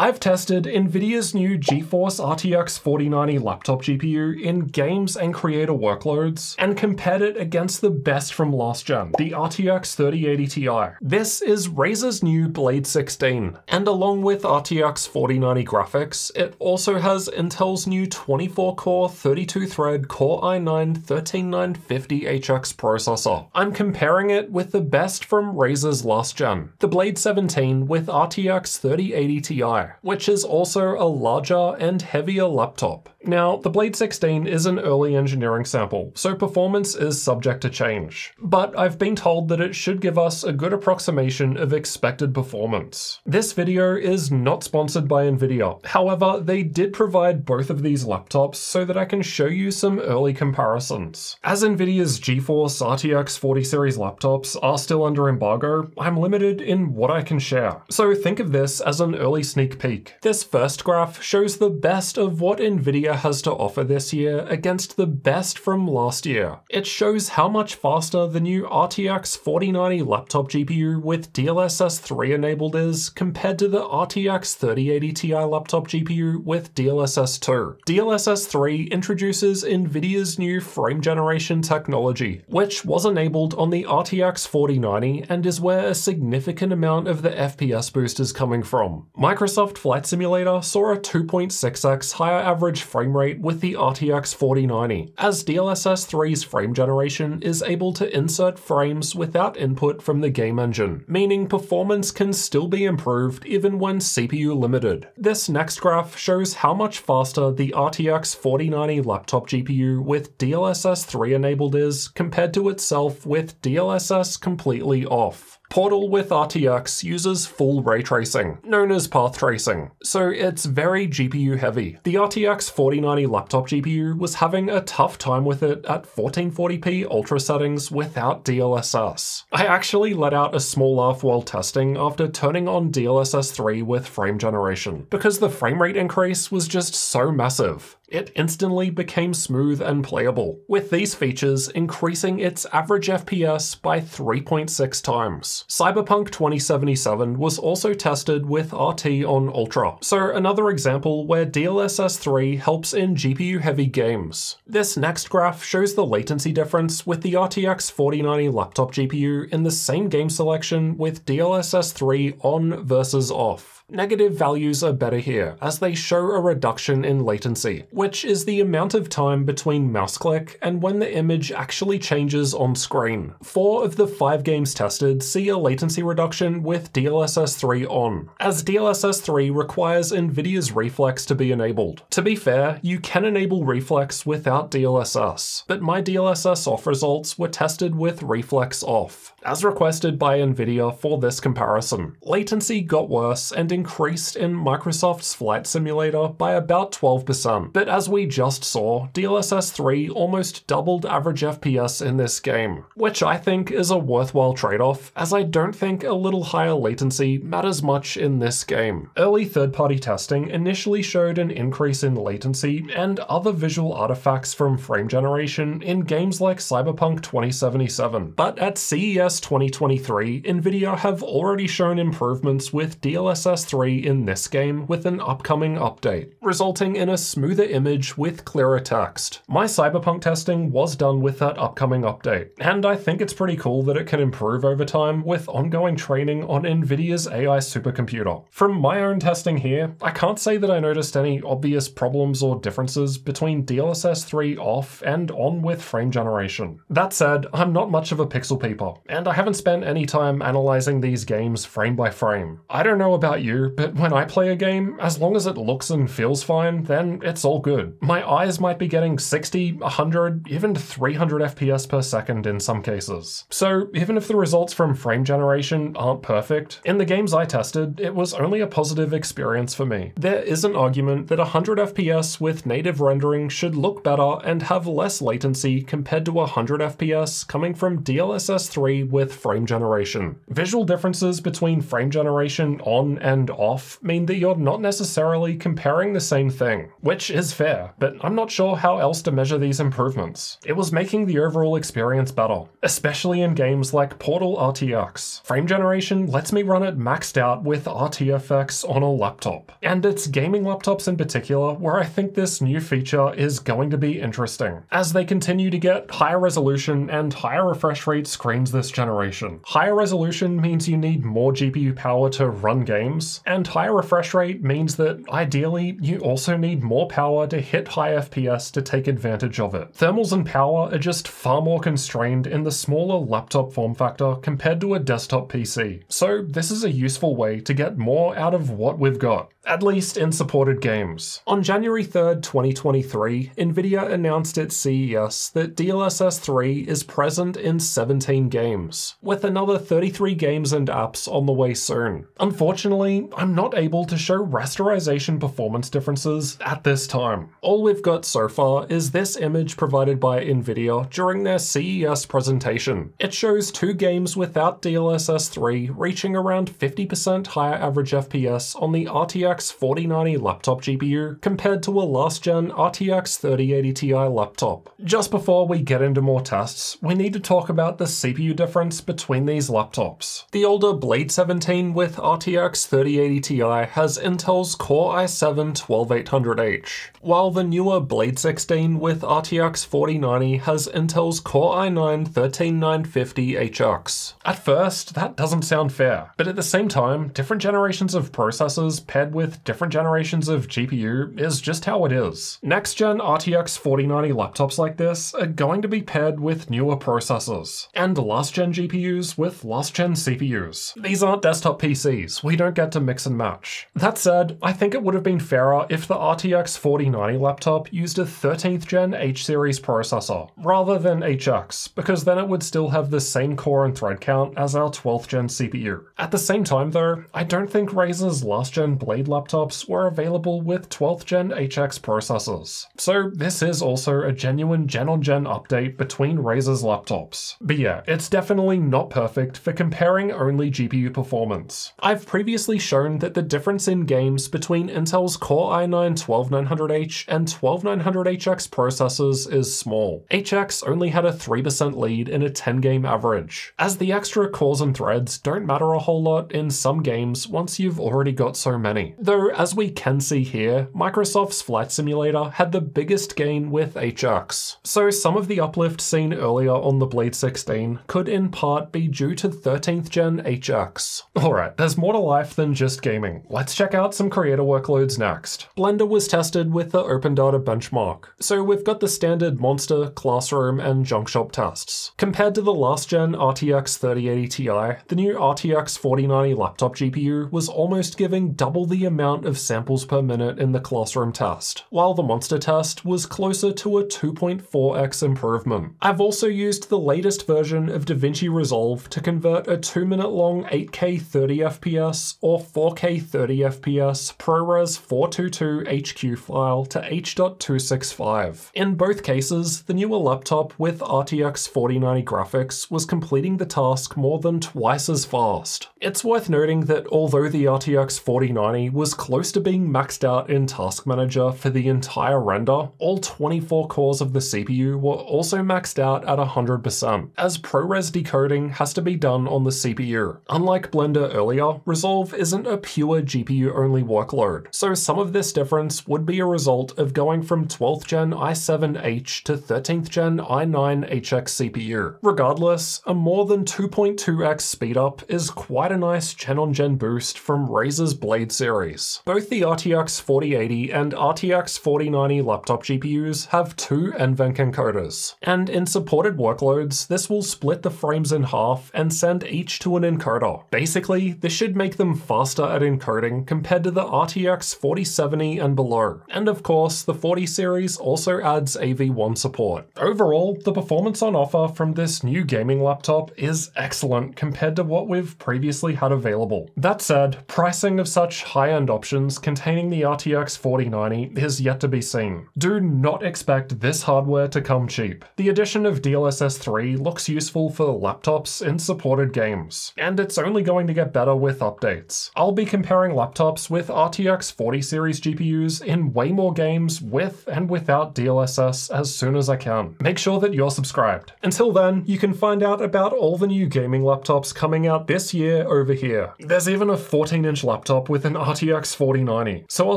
I've tested NVIDIA's new GeForce RTX 4090 laptop GPU in games and creator workloads and compared it against the best from last gen, the RTX 3080 Ti. This is Razer's new Blade 16, and along with RTX 4090 graphics, it also has Intel's new 24-core 32-thread Core i9-13950HX processor. I'm comparing it with the best from Razer's last gen, the Blade 17 with RTX 3080 Ti, which is also a larger and heavier laptop. Now, the Blade 16 is an early engineering sample, so performance is subject to change, but I've been told that it should give us a good approximation of expected performance. This video is not sponsored by Nvidia, however, they did provide both of these laptops so that I can show you some early comparisons. As Nvidia's GeForce RTX 40 series laptops are still under embargo, I'm limited in what I can share. So think of this as an early sneak peek. This first graph shows the best of what Nvidia has to offer this year against the best from last year. It shows how much faster the new RTX 4090 laptop GPU with DLSS 3 enabled is compared to the RTX 3080 Ti laptop GPU with DLSS 2. DLSS 3 introduces NVIDIA's new frame generation technology, which was enabled on the RTX 4090 and is where a significant amount of the FPS boost is coming from. Microsoft Flight Simulator saw a 2.6x higher average frame frame rate with the RTX 4090, as DLSS 3's frame generation is able to insert frames without input from the game engine, meaning performance can still be improved even when CPU limited. This next graph shows how much faster the RTX 4090 laptop GPU with DLSS 3 enabled is compared to itself with DLSS completely off. Portal with RTX uses full ray tracing, known as path tracing, so it's very GPU heavy. The RTX 4090 laptop GPU was having a tough time with it at 1440p ultra settings without DLSS. I actually let out a small laugh while testing after turning on DLSS 3 with frame generation, because the frame rate increase was just so massive it instantly became smooth and playable, with these features increasing its average FPS by 3.6 times. Cyberpunk 2077 was also tested with RT on Ultra, so another example where DLSS 3 helps in GPU-heavy games. This next graph shows the latency difference with the RTX 4090 laptop GPU in the same game selection with DLSS 3 on versus off. Negative values are better here, as they show a reduction in latency, which is the amount of time between mouse click and when the image actually changes on screen. Four of the five games tested see a latency reduction with DLSS 3 on, as DLSS 3 requires NVIDIA's reflex to be enabled. To be fair, you can enable reflex without DLSS, but my DLSS off results were tested with reflex off, as requested by NVIDIA for this comparison. Latency got worse and increased in Microsoft's Flight Simulator by about 12%, but as we just saw, DLSS 3 almost doubled average FPS in this game, which I think is a worthwhile trade-off, as I don't think a little higher latency matters much in this game. Early third-party testing initially showed an increase in latency and other visual artifacts from frame generation in games like Cyberpunk 2077, but at CES 2023, Nvidia have already shown improvements with DLSS 3 in this game with an upcoming update, resulting in a smoother image with clearer text. My Cyberpunk testing was done with that upcoming update, and I think it's pretty cool that it can improve over time with ongoing training on Nvidia's AI supercomputer. From my own testing here, I can't say that I noticed any obvious problems or differences between DLSS 3 off and on with frame generation. That said, I'm not much of a pixel peeper, and I haven't spent any time analyzing these games frame by frame. I don't know about you, but when I play a game, as long as it looks and feels fine, then it's all good. My eyes might be getting 60, 100, even 300 FPS per second in some cases. So even if the results from frame generation aren't perfect, in the games I tested, it was only a positive experience for me. There is an argument that 100 FPS with native rendering should look better and have less latency compared to 100 FPS coming from DLSS 3 with frame generation. Visual differences between frame generation on and and off mean that you're not necessarily comparing the same thing, which is fair, but I'm not sure how else to measure these improvements. It was making the overall experience better, especially in games like Portal RTX. Frame generation lets me run it maxed out with RTFX on a laptop. And it's gaming laptops in particular where I think this new feature is going to be interesting, as they continue to get higher resolution and higher refresh rate screens this generation. Higher resolution means you need more GPU power to run games, and higher refresh rate means that ideally you also need more power to hit high FPS to take advantage of it. Thermals and power are just far more constrained in the smaller laptop form factor compared to a desktop PC, so this is a useful way to get more out of what we've got at least in supported games. On January 3rd, 2023, Nvidia announced at CES that DLSS 3 is present in 17 games, with another 33 games and apps on the way soon. Unfortunately, I'm not able to show rasterization performance differences at this time. All we've got so far is this image provided by Nvidia during their CES presentation. It shows two games without DLSS 3 reaching around 50% higher average FPS on the RTX RTX 4090 laptop GPU compared to a last-gen RTX 3080 Ti laptop. Just before we get into more tests, we need to talk about the CPU difference between these laptops. The older Blade 17 with RTX 3080 Ti has Intel's Core i7-12800H, while the newer Blade 16 with RTX 4090 has Intel's Core i9-13950HX. At first, that doesn't sound fair, but at the same time, different generations of processors paired with different generations of GPU is just how it is. Next gen RTX 4090 laptops like this are going to be paired with newer processors, and last gen GPUs with last gen CPUs. These aren't desktop PCs, we don't get to mix and match. That said, I think it would have been fairer if the RTX 4090 laptop used a 13th gen H series processor, rather than HX, because then it would still have the same core and thread count as our 12th gen CPU. At the same time though, I don't think Razer's last gen Blade laptops were available with 12th gen HX processors. So this is also a genuine gen-on-gen -gen update between Razer's laptops. But yeah, it's definitely not perfect for comparing only GPU performance. I've previously shown that the difference in games between Intel's Core i9-12900H and 12900HX processors is small. HX only had a 3% lead in a 10 game average, as the extra cores and threads don't matter a whole lot in some games once you've already got so many. Though, as we can see here, Microsoft's Flight Simulator had the biggest gain with HX. So some of the uplift seen earlier on the Blade 16 could in part be due to 13th gen HX. Alright, there's more to life than just gaming. Let's check out some creator workloads next. Blender was tested with the Open Data benchmark, so we've got the standard Monster, Classroom, and Junk Shop tests. Compared to the last gen RTX 3080 Ti, the new RTX 4090 laptop GPU was almost giving double the amount of samples per minute in the classroom test, while the monster test was closer to a 2.4x improvement. I've also used the latest version of DaVinci Resolve to convert a 2 minute long 8K 30fps or 4K 30fps ProRes 422 HQ file to H.265. In both cases, the newer laptop with RTX 4090 graphics was completing the task more than twice as fast. It's worth noting that although the RTX 4090 was close to being maxed out in Task Manager for the entire render, all 24 cores of the CPU were also maxed out at 100%, as ProRes decoding has to be done on the CPU. Unlike Blender earlier, Resolve isn't a pure GPU-only workload, so some of this difference would be a result of going from 12th gen i7H to 13th gen i9HX CPU. Regardless, a more than 2.2x speedup is quite a nice gen-on-gen -gen boost from Razer's Blade series. Both the RTX 4080 and RTX 4090 laptop GPUs have two NVENC encoders, and in supported workloads, this will split the frames in half and send each to an encoder. Basically, this should make them faster at encoding compared to the RTX 4070 and below. And of course, the 40 series also adds AV1 support. Overall, the performance on offer from this new gaming laptop is excellent compared to what we've previously had available. That said, pricing of such high-end options containing the RTX 4090 is yet to be seen. Do not expect this hardware to come cheap. The addition of DLSS 3 looks useful for laptops in supported games, and it's only going to get better with updates. I'll be comparing laptops with RTX 40 series GPUs in way more games with and without DLSS as soon as I can. Make sure that you're subscribed. Until then, you can find out about all the new gaming laptops coming out this year over here. There's even a 14 inch laptop with an RTX 4090, so I'll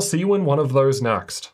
see you in one of those next.